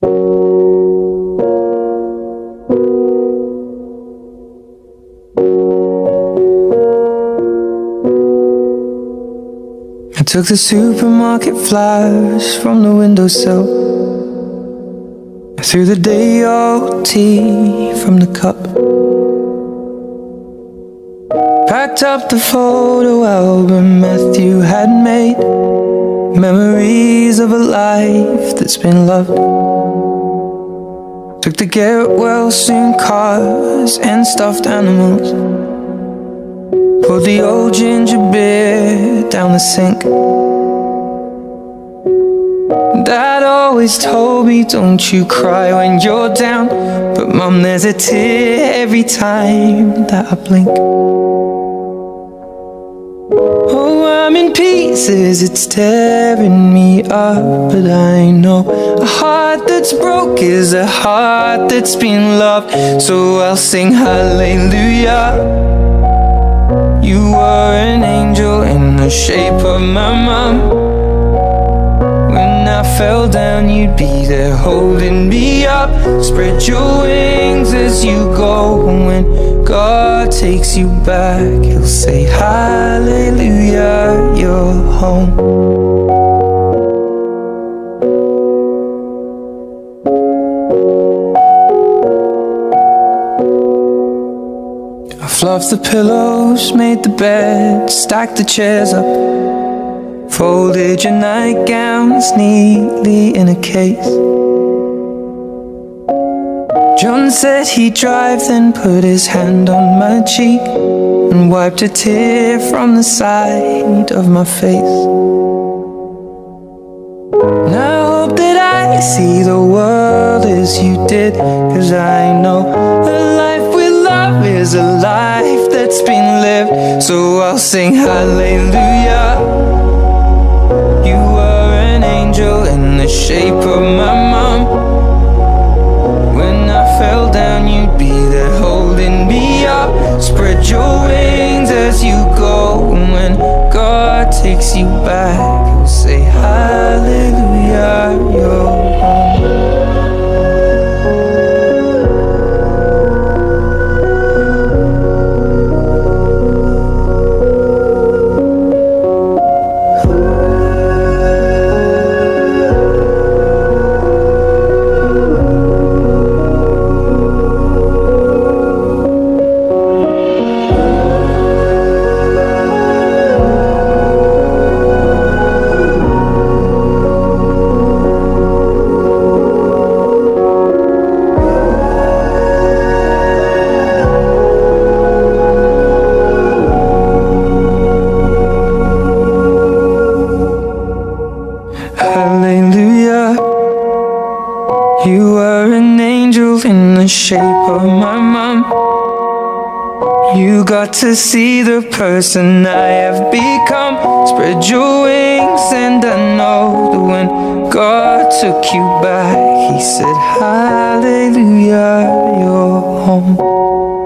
I took the supermarket flyers from the windowsill. I threw the day old tea from the cup. Packed up the photo album Matthew had made. Memories of a life that's been loved. Took the get well soon cars and stuffed animals. Poured the old ginger beer down the sink. Dad always told me, don't you cry when you're down. But mum, there's a tear every time that I blink. In pieces, it's tearing me up. But I know a heart that's broke is a heart that's been loved. So I'll sing hallelujah. You were an angel in the shape of my mom. When I fell down, you'd be there holding me up. Spread your wings as you go. And when God takes you back, He'll say, Hallelujah, fluffed the pillows, made the bed, stacked the chairs up. Folded your nightgowns neatly in a case. John said he'd drive, then put his hand on my cheek and wiped a tear from the side of my face. And I hope that I see the world as you did, cause I know is a life that's been lived. So I'll sing hallelujah. You were an angel in the shape of You were an angel in the shape of my mom. You got to see the person I have become. Spread your wings, and I know that when God took you back, He said, Hallelujah, you're home.